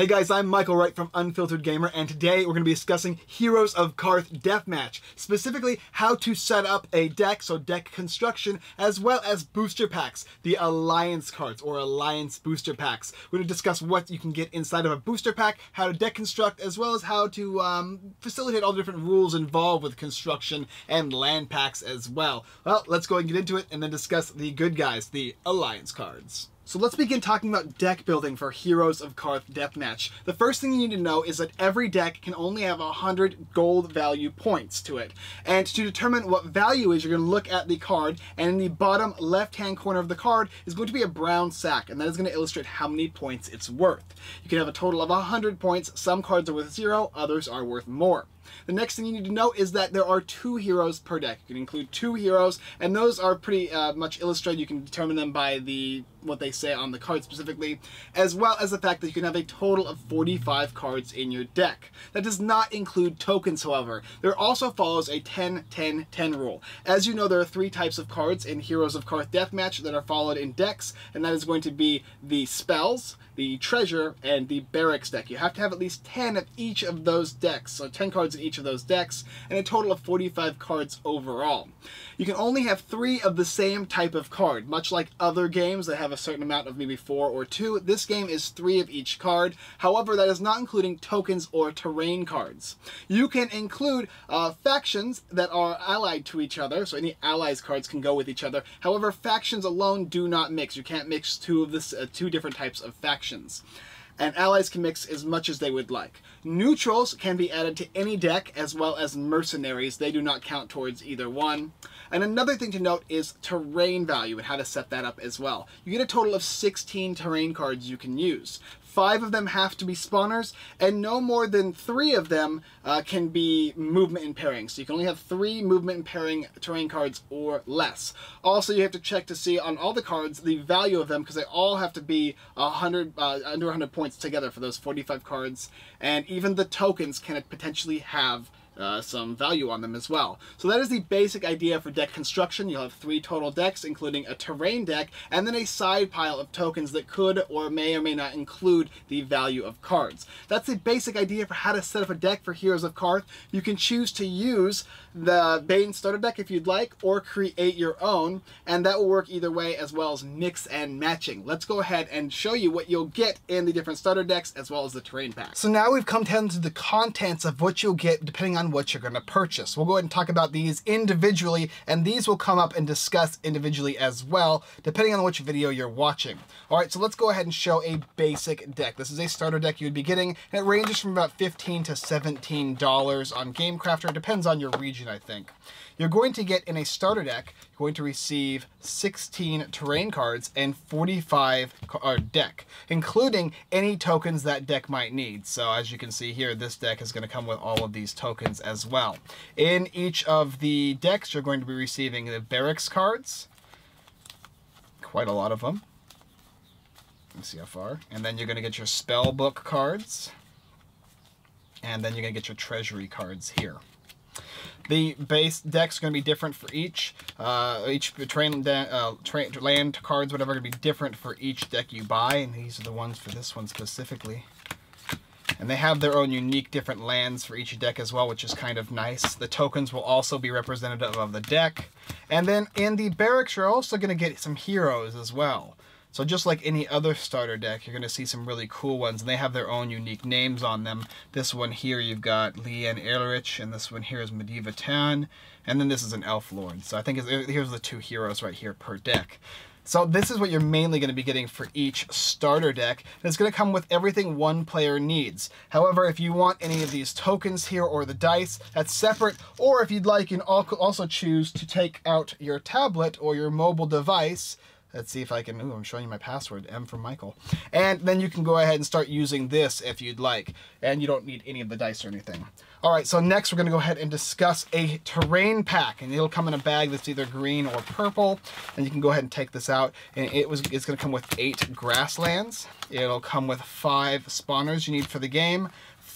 Hey guys, I'm Michael Wright from Unfiltered Gamer, and today we're going to be discussing Heroes of Karth Deathmatch. Specifically, how to set up a deck, so deck construction, as well as booster packs, the Alliance cards, or Alliance booster packs. We're going to discuss what you can get inside of a booster pack, how to deck construct, as well as how to um, facilitate all the different rules involved with construction and land packs as well. Well, let's go and get into it, and then discuss the good guys, the Alliance cards. So let's begin talking about deck building for Heroes of Karth Deathmatch. The first thing you need to know is that every deck can only have 100 gold value points to it. And to determine what value is, you're going to look at the card, and in the bottom left-hand corner of the card is going to be a brown sack, and that is going to illustrate how many points it's worth. You can have a total of 100 points. Some cards are worth zero, others are worth more. The next thing you need to know is that there are two heroes per deck. You can include two heroes, and those are pretty uh, much illustrated. You can determine them by the what they say on the card specifically, as well as the fact that you can have a total of 45 cards in your deck. That does not include tokens, however. There also follows a 10-10-10 rule. As you know, there are three types of cards in Heroes of Karth Deathmatch that are followed in decks, and that is going to be the spells, the treasure, and the barracks deck. You have to have at least 10 of each of those decks, so 10 cards in each of those decks, and a total of 45 cards overall. You can only have three of the same type of card, much like other games that have a certain amount of maybe four or two. This game is three of each card. However, that is not including tokens or terrain cards. You can include uh, factions that are allied to each other, so any allies cards can go with each other. However, factions alone do not mix. You can't mix two of this uh, two different types of factions and allies can mix as much as they would like. Neutrals can be added to any deck, as well as mercenaries. They do not count towards either one. And another thing to note is terrain value and how to set that up as well. You get a total of 16 terrain cards you can use. Five of them have to be spawners, and no more than three of them uh, can be movement impairing. So you can only have three movement impairing terrain cards or less. Also, you have to check to see on all the cards the value of them because they all have to be 100 uh, under 100 points together for those 45 cards. And even the tokens can potentially have uh, some value on them as well. So that is the basic idea for deck construction. You'll have three total decks, including a terrain deck, and then a side pile of tokens that could or may or may not include the value of cards. That's the basic idea for how to set up a deck for Heroes of Karth. You can choose to use the Bane starter deck if you'd like, or create your own, and that will work either way as well as mix and matching. Let's go ahead and show you what you'll get in the different starter decks as well as the terrain pack. So now we've come down to the contents of what you'll get depending on what you're going to purchase. We'll go ahead and talk about these individually, and these will come up and discuss individually as well, depending on which video you're watching. All right, so let's go ahead and show a basic deck. This is a starter deck you would be getting, and it ranges from about 15 to $17 on GameCrafter. It depends on your region, I think. You're going to get in a starter deck, you're going to receive 16 terrain cards and 45 uh, deck, including any tokens that deck might need. So as you can see here, this deck is going to come with all of these tokens as well. In each of the decks, you're going to be receiving the barracks cards, quite a lot of them. Let's see how far. And then you're going to get your spell book cards. And then you're going to get your treasury cards here. The base deck's going to be different for each. Uh, each train, uh, train, land cards, whatever, going to be different for each deck you buy. And these are the ones for this one specifically. And they have their own unique different lands for each deck as well, which is kind of nice. The tokens will also be representative of the deck. And then in the barracks, you're also going to get some heroes as well. So just like any other starter deck, you're going to see some really cool ones, and they have their own unique names on them. This one here, you've got Leanne Ehrlich, and this one here is Medivh Tan, and then this is an Elf Lord. So I think here's the two heroes right here per deck. So this is what you're mainly going to be getting for each starter deck. And it's going to come with everything one player needs. However, if you want any of these tokens here or the dice, that's separate. Or if you'd like, you can also choose to take out your tablet or your mobile device Let's see if I can, ooh, I'm showing you my password, M for Michael. And then you can go ahead and start using this if you'd like. And you don't need any of the dice or anything. All right, so next we're gonna go ahead and discuss a terrain pack. And it'll come in a bag that's either green or purple. And you can go ahead and take this out. And it was it's gonna come with eight grasslands. It'll come with five spawners you need for the game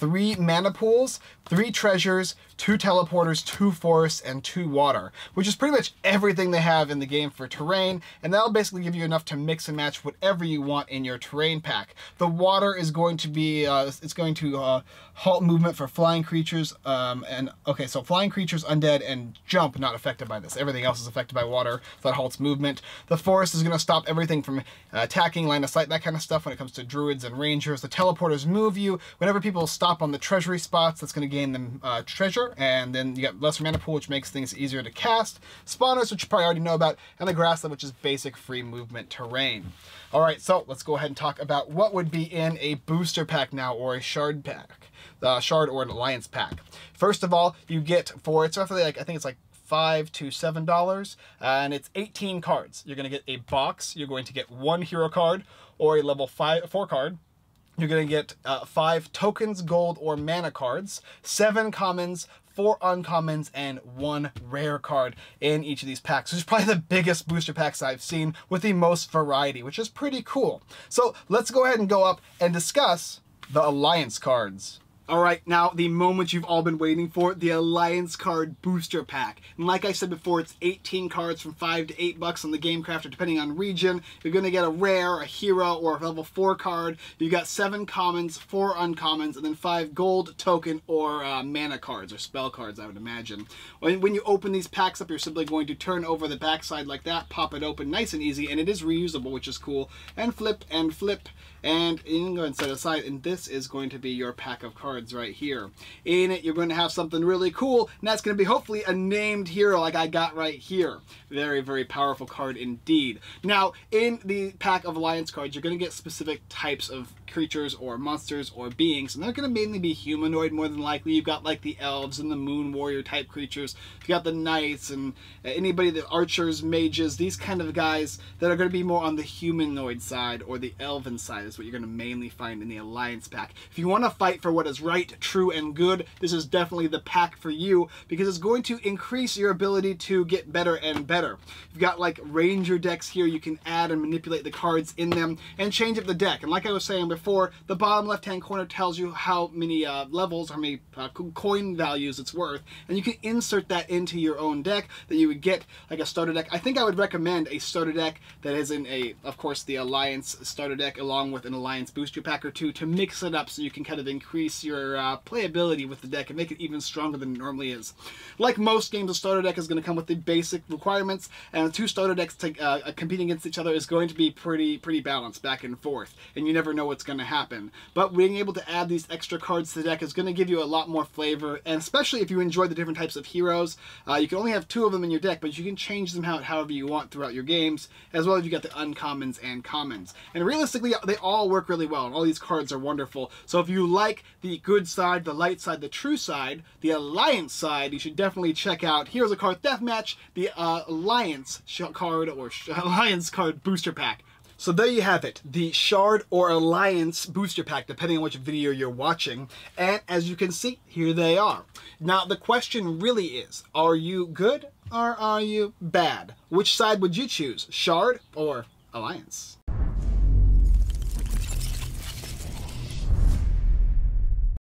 three mana pools, three treasures, two teleporters, two forests, and two water, which is pretty much everything they have in the game for terrain, and that'll basically give you enough to mix and match whatever you want in your terrain pack. The water is going to be, uh, it's going to uh, halt movement for flying creatures, um, and okay, so flying creatures, undead, and jump not affected by this. Everything else is affected by water, so that halts movement. The forest is going to stop everything from uh, attacking, line of sight, that kind of stuff when it comes to druids and rangers. The teleporters move you. Whenever people stop on the treasury spots, that's going to gain them uh, treasure, and then you got lesser mana pool, which makes things easier to cast. Spawners, which you probably already know about, and the grassland, which is basic free movement terrain. All right, so let's go ahead and talk about what would be in a booster pack now or a shard pack, uh, shard or an alliance pack. First of all, you get for it's roughly like I think it's like five to seven dollars, and it's 18 cards. You're gonna get a box. You're going to get one hero card or a level five four card. You're going to get uh, five tokens, gold, or mana cards, seven commons, four uncommons, and one rare card in each of these packs. Which is probably the biggest booster packs I've seen with the most variety, which is pretty cool. So let's go ahead and go up and discuss the Alliance cards. All right, now the moment you've all been waiting for, the Alliance Card Booster Pack. And like I said before, it's 18 cards from 5 to 8 bucks on the Game Crafter, depending on region. You're going to get a rare, a hero, or a level 4 card. You've got 7 commons, 4 uncommons, and then 5 gold, token, or uh, mana cards, or spell cards, I would imagine. When, when you open these packs up, you're simply going to turn over the backside like that, pop it open nice and easy, and it is reusable, which is cool. And flip and flip, and you can go and set aside, and this is going to be your pack of cards right here. In it, you're going to have something really cool, and that's going to be hopefully a named hero like I got right here. Very, very powerful card indeed. Now, in the pack of Alliance cards, you're going to get specific types of creatures or monsters or beings, and they're going to mainly be humanoid more than likely. You've got like the elves and the moon warrior type creatures. You've got the knights and anybody, the archers, mages, these kind of guys that are going to be more on the humanoid side or the elven side is what you're going to mainly find in the Alliance pack. If you want to fight for what is right, true, and good, this is definitely the pack for you because it's going to increase your ability to get better and better. You've got like ranger decks here, you can add and manipulate the cards in them and change up the deck. And like I was saying before, the bottom left-hand corner tells you how many uh, levels, how many uh, coin values it's worth, and you can insert that into your own deck that you would get like a starter deck. I think I would recommend a starter deck that is in a, of course, the Alliance starter deck along with an Alliance booster pack or two to mix it up so you can kind of increase your uh, playability with the deck and make it even stronger than it normally is. Like most games, a starter deck is going to come with the basic requirements, and two starter decks to, uh, competing against each other is going to be pretty pretty balanced back and forth, and you never know what's going to happen. But being able to add these extra cards to the deck is going to give you a lot more flavor, and especially if you enjoy the different types of heroes, uh, you can only have two of them in your deck, but you can change them out however you want throughout your games, as well as you got the uncommons and commons. And realistically, they all work really well, and all these cards are wonderful. So if you like the good side, the light side, the true side, the alliance side, you should definitely check out Heroes of Karth Deathmatch, the uh, alliance card or alliance card booster pack. So there you have it, the Shard or Alliance booster pack, depending on which video you're watching. And as you can see, here they are. Now the question really is, are you good or are you bad? Which side would you choose, Shard or Alliance?